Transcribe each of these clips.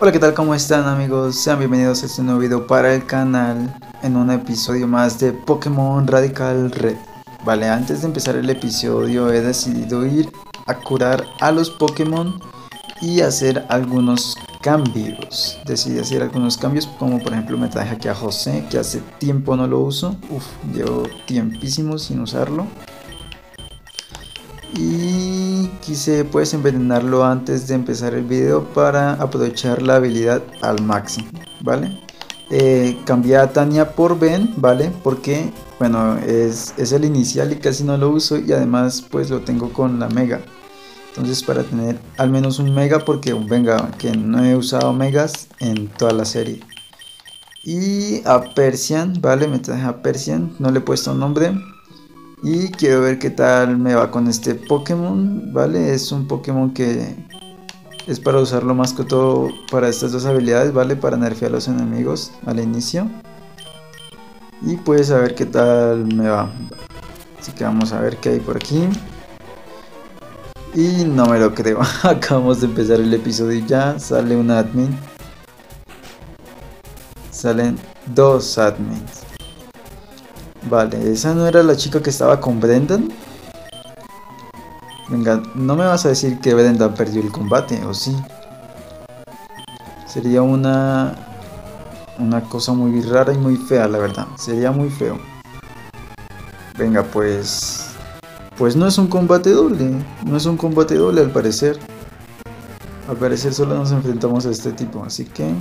Hola, ¿qué tal? ¿Cómo están amigos? Sean bienvenidos a este nuevo video para el canal en un episodio más de Pokémon Radical Red. Vale, antes de empezar el episodio he decidido ir a curar a los Pokémon y hacer algunos cambios. Decidí hacer algunos cambios como por ejemplo me traje aquí a José que hace tiempo no lo uso. Uf, llevo tiempísimo sin usarlo. Y quise pues envenenarlo antes de empezar el video para aprovechar la habilidad al máximo, ¿vale? Eh, cambié a Tania por Ben, ¿vale? Porque, bueno, es, es el inicial y casi no lo uso y además pues lo tengo con la Mega. Entonces para tener al menos un mega porque venga que no he usado megas en toda la serie. Y a Persian, vale, me traje a Persian, no le he puesto nombre. Y quiero ver qué tal me va con este Pokémon, vale, es un Pokémon que es para usarlo más que todo para estas dos habilidades, vale, para nerfear a los enemigos al inicio. Y pues a ver qué tal me va. Así que vamos a ver qué hay por aquí. Y no me lo creo. Acabamos de empezar el episodio y ya sale un admin. Salen dos admins. Vale, esa no era la chica que estaba con Brendan. Venga, no me vas a decir que Brendan perdió el combate, ¿o sí? Sería una... Una cosa muy rara y muy fea, la verdad. Sería muy feo. Venga, pues... Pues no es un combate doble, no es un combate doble al parecer. Al parecer solo nos enfrentamos a este tipo, así que...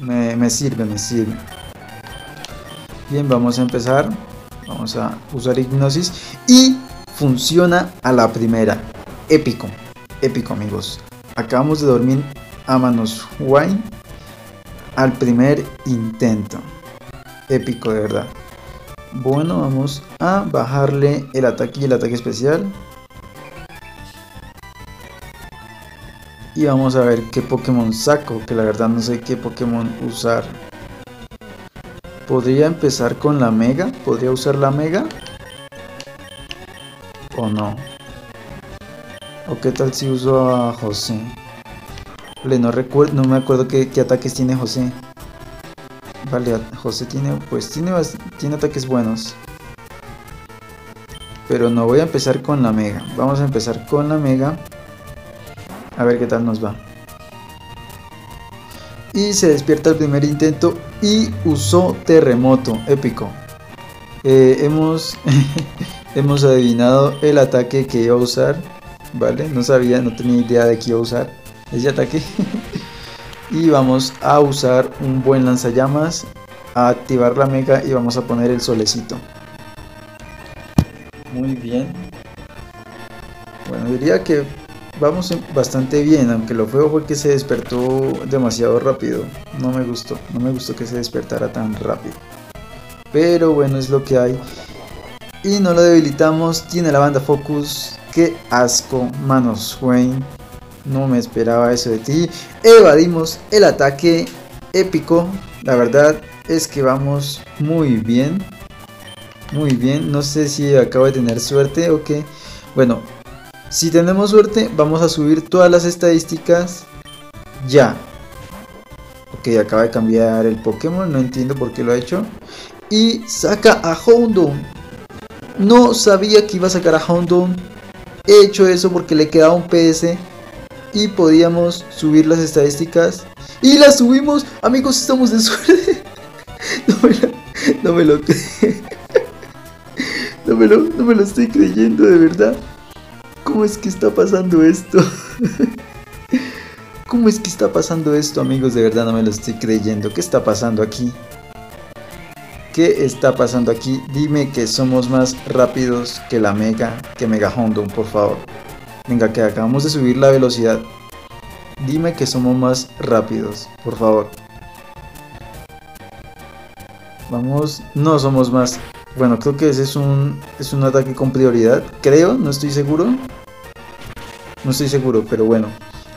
Me, sirve, me sirve. Bien, vamos a empezar. Vamos a usar hipnosis. Y funciona a la primera. Épico. Épico, amigos. Acabamos de dormir a manos wine al primer intento. Épico, de verdad. Bueno, vamos a bajarle el ataque y el ataque especial. Y vamos a ver qué Pokémon saco, que la verdad no sé qué Pokémon usar. Podría empezar con la Mega, podría usar la Mega. O no. O qué tal si uso a José. no recuerdo, no me acuerdo qué, qué ataques tiene José. Vale, José tiene, pues tiene, tiene ataques buenos. Pero no voy a empezar con la mega. Vamos a empezar con la mega. A ver qué tal nos va. Y se despierta el primer intento y usó terremoto, épico. Eh, hemos, hemos adivinado el ataque que iba a usar. Vale, no sabía, no tenía idea de qué iba a usar ese ataque. y vamos a usar un buen lanzallamas a activar la mega y vamos a poner el solecito muy bien bueno diría que vamos bastante bien aunque lo feo fue que se despertó demasiado rápido no me gustó no me gustó que se despertara tan rápido pero bueno es lo que hay y no lo debilitamos tiene la banda focus qué asco manos Wayne no me esperaba eso de ti. Evadimos el ataque épico. La verdad es que vamos muy bien. Muy bien. No sé si acabo de tener suerte o qué. Bueno, si tenemos suerte, vamos a subir todas las estadísticas ya. Ok, acaba de cambiar el Pokémon. No entiendo por qué lo ha hecho. Y saca a Houndoom. No sabía que iba a sacar a Houndoom. He hecho eso porque le quedaba un PS y podíamos subir las estadísticas. Y las subimos, amigos, estamos de suerte. No me lo, no No me lo, no me lo estoy creyendo de verdad. ¿Cómo es que está pasando esto? ¿Cómo es que está pasando esto, amigos? De verdad no me lo estoy creyendo. ¿Qué está pasando aquí? ¿Qué está pasando aquí? Dime que somos más rápidos que la Mega, que Mega Hondo, por favor. Venga, que acabamos de subir la velocidad. Dime que somos más rápidos, por favor. Vamos, no somos más. Bueno, creo que ese es un, es un ataque con prioridad. Creo, no estoy seguro. No estoy seguro, pero bueno.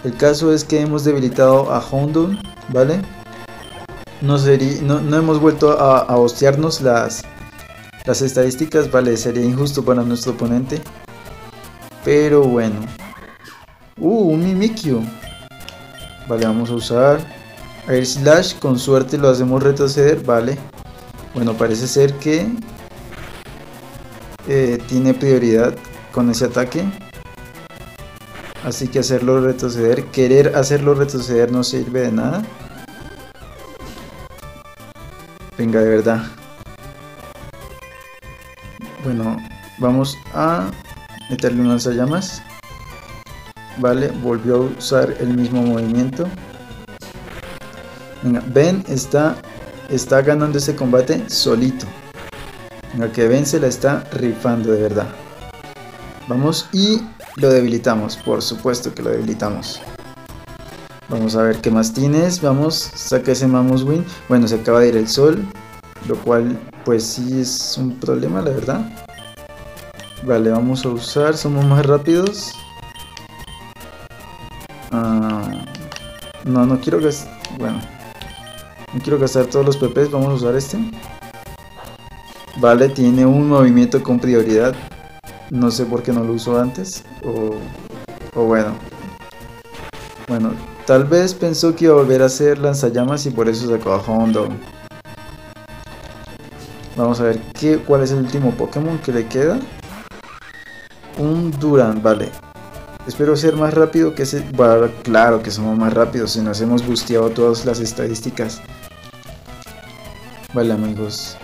El caso es que hemos debilitado a Hondo, ¿vale? No, sería, no, hemos vuelto a, a hostearnos las, las estadísticas, ¿vale? Sería injusto para nuestro oponente. Pero bueno. Uh, un Mimikyu. Vale, vamos a usar Air Slash. Con suerte lo hacemos retroceder. Vale. Bueno, parece ser que eh, tiene prioridad con ese ataque. Así que hacerlo retroceder. Querer hacerlo retroceder no sirve de nada. Venga, de verdad. Bueno, vamos a meterle unas llamas. Vale, volvió a usar el mismo movimiento. Venga, Ben está, está ganando ese combate solito. Venga, que Ben se la está rifando de verdad. Vamos y lo debilitamos, por supuesto que lo debilitamos. Vamos a ver qué más tienes. Vamos, saca ese Mamus Win. Bueno, se acaba de ir el sol, lo cual pues sí es un problema, la verdad. Vale, vamos a usar, somos más rápidos. Ah, no, no quiero gastar, bueno, no quiero gastar todos los PPs, vamos a usar este. Vale, tiene un movimiento con prioridad. No sé por qué no lo uso antes. O, bueno. Bueno, tal vez pensó que iba a volver a hacer lanzallamas y por eso sacó a Hondo. Vamos a ver qué, cuál es el último Pokémon que le queda. Un Duran, vale. Espero ser más rápido que ese... Bueno, claro que somos más rápidos si nos hemos busteado todas las estadísticas. Vale amigos.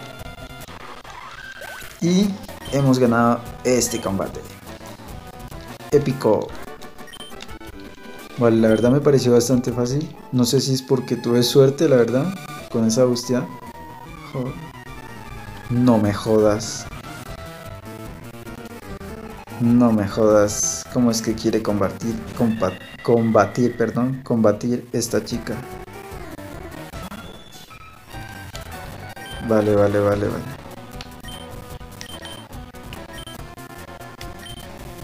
Y hemos ganado este combate. Épico. Vale, la verdad me pareció bastante fácil. No sé si es porque tuve suerte, la verdad, con esa bustia. No me jodas. No me jodas. ¿Cómo es que quiere combatir, combatir, perdón, combatir esta chica? Vale, vale, vale, vale.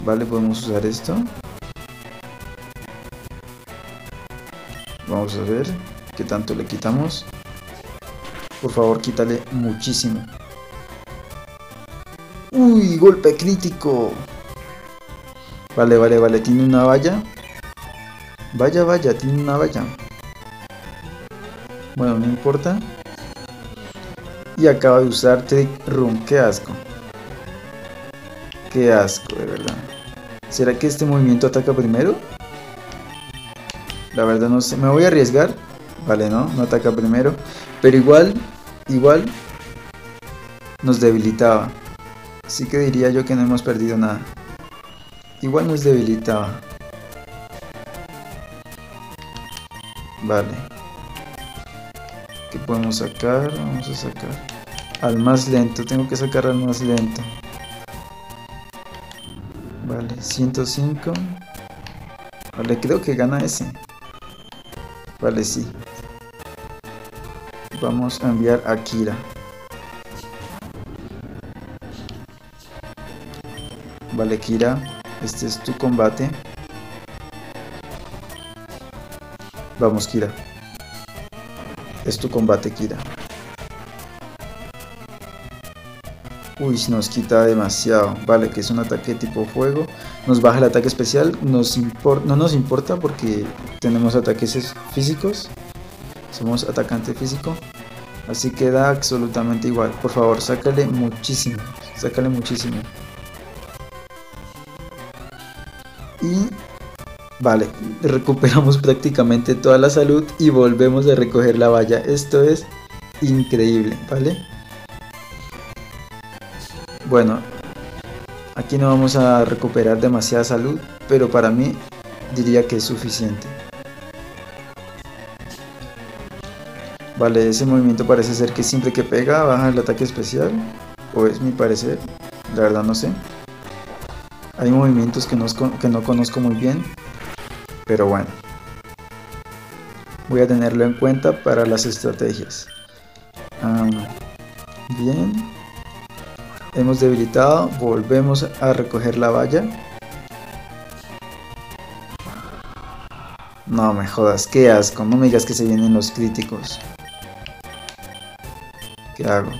Vale, podemos usar esto. Vamos a ver qué tanto le quitamos. Por favor, quítale muchísimo. Uy, golpe crítico. Vale, vale, vale. Tiene una valla. Vaya, vaya, tiene una valla. Bueno, no importa. Y acaba de usar Trick Room. Qué asco. Qué asco, de verdad. ¿Será que este movimiento ataca primero? La verdad no sé. Me voy a arriesgar. Vale, no, no ataca primero. Pero igual, igual nos debilitaba. Así que diría yo que no hemos perdido nada. Igual nos debilitaba. Vale. ¿Qué podemos sacar? Vamos a sacar al más lento. Tengo que sacar al más lento. Vale, 105. Vale, creo que gana ese. Vale, sí. Vamos a enviar a Kira. Vale, Kira. Este es tu combate. Vamos, Kira. Es tu combate, Kira. Uy, nos quita demasiado. Vale, que es un ataque tipo fuego. Nos baja el ataque especial. No nos importa porque tenemos ataques físicos. Somos atacante físico. Así que da absolutamente igual. Por favor, sácale muchísimo. Sácale muchísimo. y vale, recuperamos prácticamente toda la salud y volvemos a recoger la valla. Esto es increíble, ¿vale? Bueno, aquí no vamos a recuperar demasiada salud, pero para mí diría que es suficiente. Vale, ese movimiento parece ser que siempre que pega baja el ataque especial, o es mi parecer, la verdad no sé. Hay movimientos que no, que no conozco muy bien, pero bueno. Voy a tenerlo en cuenta para las estrategias. bien. Hemos debilitado. Volvemos a recoger la valla. No me jodas, qué asco. No me digas que se vienen los críticos. ¿Qué hago?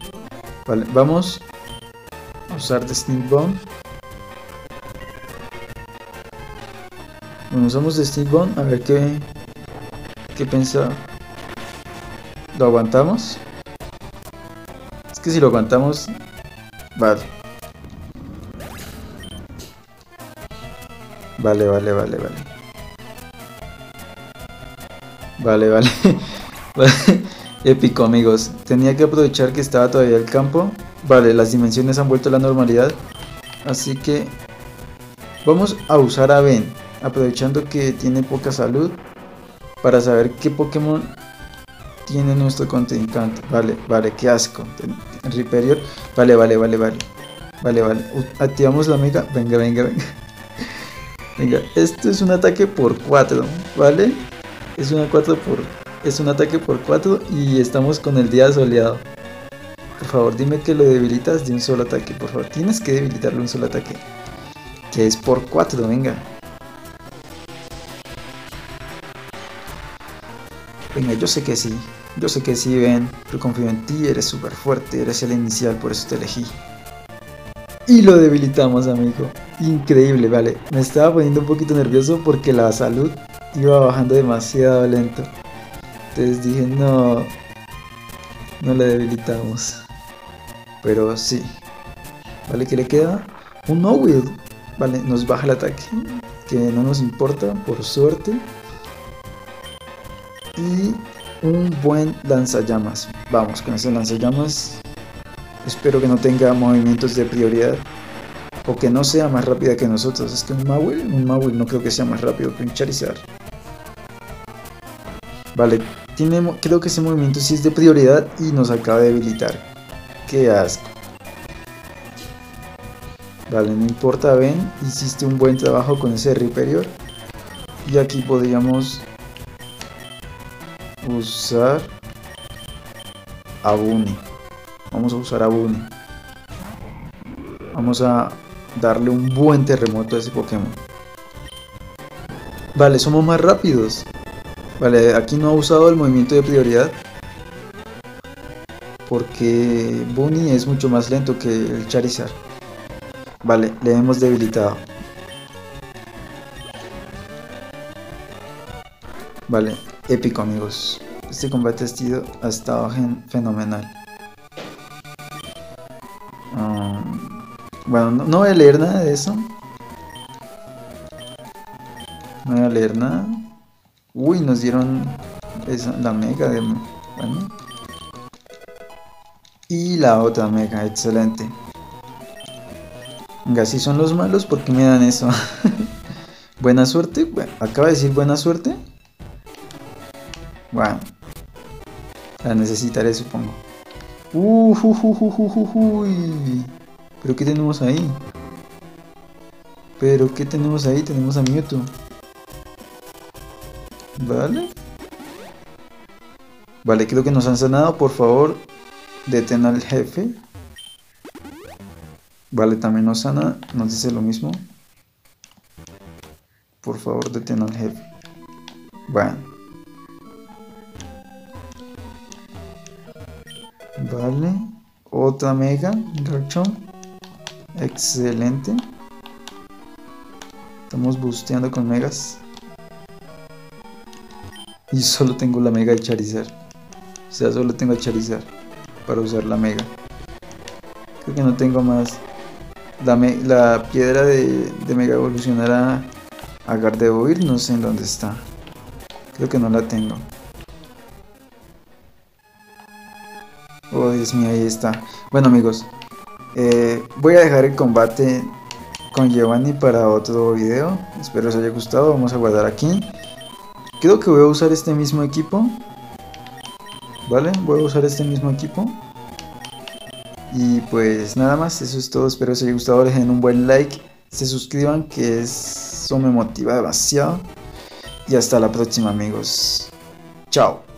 Vale, vamos a usar Destiny Bomb. Bueno, usamos de Steve Bond, a ver qué, ¿Qué pensaba? ¿Lo aguantamos? Es que si lo aguantamos... Vale. Vale, vale, vale, vale. Vale, vale. Épico, amigos. Tenía que aprovechar que estaba todavía el campo. Vale, las dimensiones han vuelto a la normalidad. Así que vamos a usar a Ben. Aprovechando que tiene poca salud. Para saber qué Pokémon tiene nuestro contrincante. Vale, vale, qué asco. Riperior. Vale, vale, vale, vale. Vale, vale. Activamos la mega. Venga, venga, venga. Venga, esto es un ataque por 4, ¿vale? Es una 4 por. Es un ataque por 4 y estamos con el día soleado. Por favor, dime que lo debilitas de un solo ataque. Por favor, tienes que debilitarle un solo ataque. Que es por 4, venga. Venga, yo sé que sí. Yo sé que sí, ven. Pero confío en ti, eres súper fuerte, eres el inicial, por eso te elegí. Y lo debilitamos, amigo. Increíble, vale. Me estaba poniendo un poquito nervioso porque la salud iba bajando demasiado lento. Entonces dije, no, no le debilitamos. Pero sí. Vale, ¿qué le queda? Un no will. Vale, nos baja el ataque. Que no nos importa, por suerte. Y un buen lanzallamas. Vamos con ese lanzallamas. Espero que no tenga movimientos de prioridad. O que no sea más rápida que nosotros. Es que un Mawil, un Mawil no creo que sea más rápido que un Charizard. Vale, tiene, creo que ese movimiento sí es de prioridad y nos acaba de debilitar. Qué asco. Vale, no importa, ven, hiciste un buen trabajo con ese Riperior. Y aquí podríamos usar a Bunny. Vamos a usar a Bunny. Vamos a darle un buen terremoto a ese Pokémon. Vale, somos más rápidos. Vale, aquí no ha usado el movimiento de prioridad. Porque Bunny es mucho más lento que el Charizard. Vale, le hemos debilitado. Vale, épico amigos. Este combate ha estado fenomenal. Bueno, no, voy a leer nada de eso. No voy a leer nada. Uy, nos dieron la mega de... Bueno. Y la otra mega, excelente. Venga, si son los malos, ¿por qué me dan eso? buena suerte. Acaba de decir buena suerte. Bueno. La necesitaré, supongo. Uh, uy. ¿Pero qué tenemos ahí? ¿Pero qué tenemos ahí? Tenemos a Mewtwo. Vale. Vale, creo que nos han sanado. Por favor, detén al jefe. Vale, también nos sana. Nos dice lo mismo. Por favor, detén al jefe. Bueno. Vale. Otra mega. Garchomp. Excelente. Estamos busteando con megas. Y solo tengo la mega de Charizard. O sea, solo tengo a Charizard para usar la mega. Creo que no tengo más. La, la piedra de, mega evolucionar a, a no sé en dónde está. Creo que no la tengo. Oh, Dios mío, ahí está. Bueno, amigos, eh, voy a dejar el combate con Giovanni para otro video. Espero os haya gustado. Vamos a guardar aquí. Creo que voy a usar este mismo equipo. ¿Vale? Voy a usar este mismo equipo. Y pues nada más, eso es todo. Espero os haya gustado. Dejen un buen like. Se suscriban que eso me motiva demasiado. Y hasta la próxima amigos. Chao.